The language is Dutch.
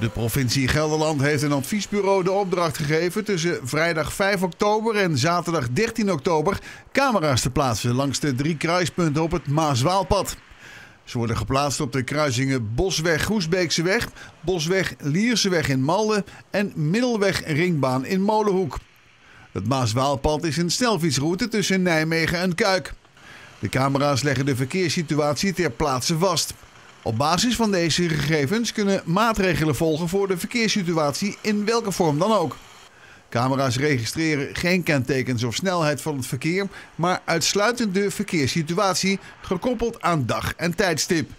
De provincie Gelderland heeft een adviesbureau de opdracht gegeven tussen vrijdag 5 oktober en zaterdag 13 oktober camera's te plaatsen langs de drie kruispunten op het Maaswaalpad. Ze worden geplaatst op de kruisingen Bosweg-Goesbeekseweg, Bosweg-Lierseweg in Malden en Middelweg-Ringbaan in Molenhoek. Het Maaswaalpad is een snelfietsroute tussen Nijmegen en Kuik. De camera's leggen de verkeerssituatie ter plaatse vast. Op basis van deze gegevens kunnen maatregelen volgen voor de verkeerssituatie in welke vorm dan ook. Camera's registreren geen kentekens of snelheid van het verkeer, maar uitsluitend de verkeerssituatie gekoppeld aan dag en tijdstip.